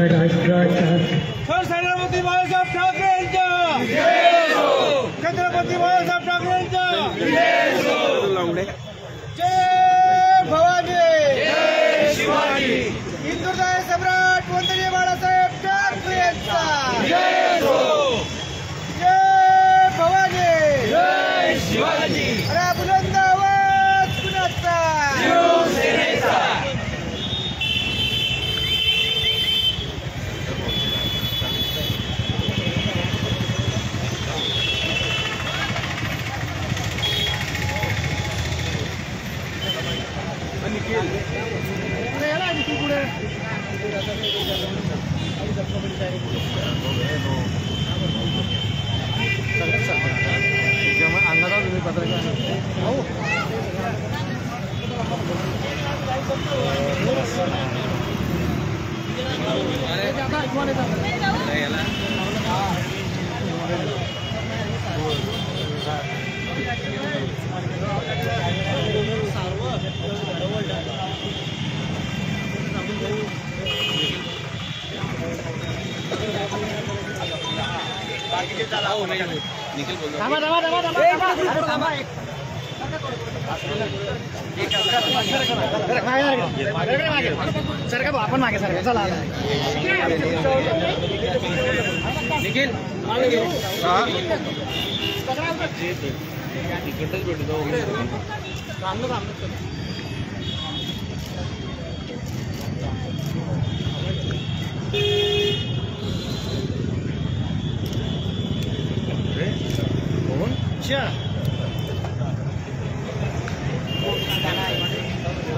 महाराष्ट्राचा छत्रपती बाळासाहेब ठाकरे यांच्या. छत्रपती बाळासाहेब ठाकरे यांच्या. जय भवानी. हिंदुत्व सम्राट वंदनीय बाळासाहेब ठाकरे यांचा. त्याच्यामुळे अंगाला तुम्ही पत्रकार हो सर का आपण मागे सर चला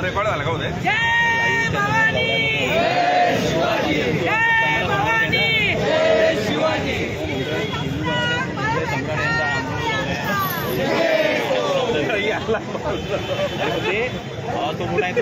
रेकॉर्ड झाला का उद्या जय भवानी जय शिवाजी जय भवानी जय शिवाजी तो मोठा आहे